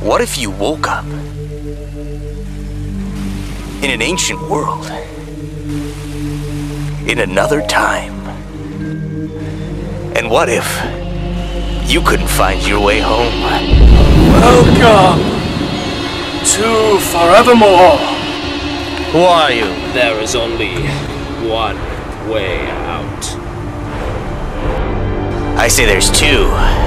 What if you woke up in an ancient world, in another time? And what if you couldn't find your way home? Welcome to Forevermore. Who are you? There is only one way out. I say there's two.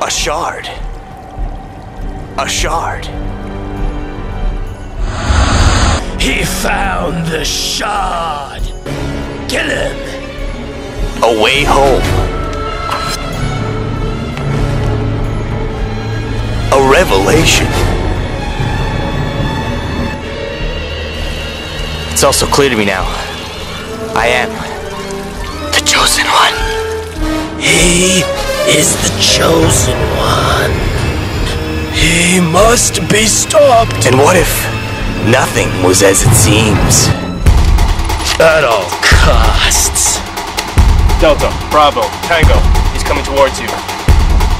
A shard. A shard. He found the shard. Kill him. A way home. A revelation. It's also clear to me now. I am the chosen one. He is the chosen one. He must be stopped And what if nothing was as it seems? at all costs. Delta, Bravo, Tango. He's coming towards you.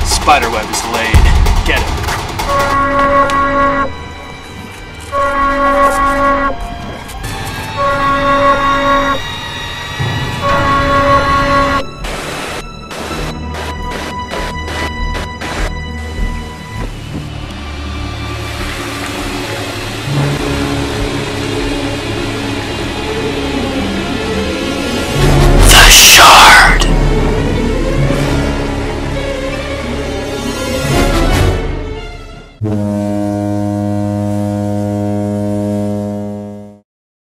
Spiderweb is laid. Get him.